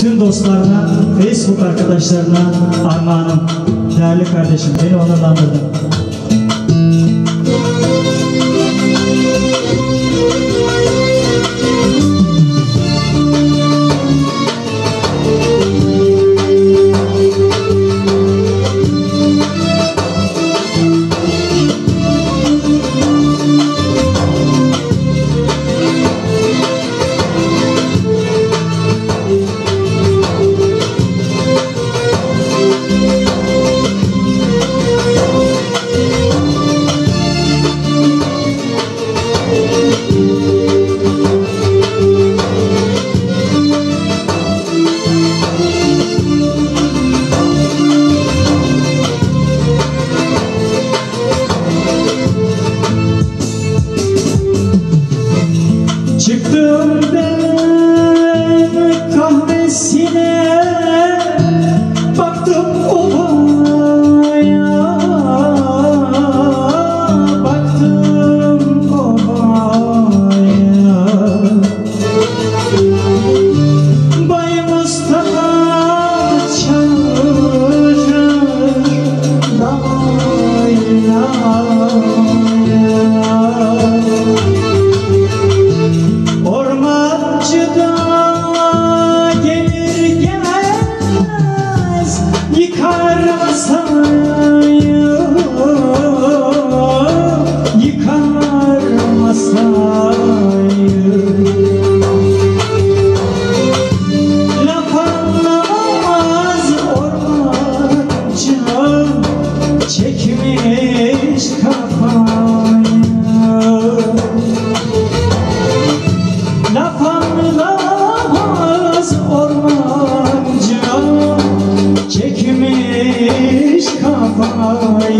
Tüm dostlarına, Facebook arkadaşlarına armağanım. Değerli kardeşim beni onurlandırdın. đường đây come on.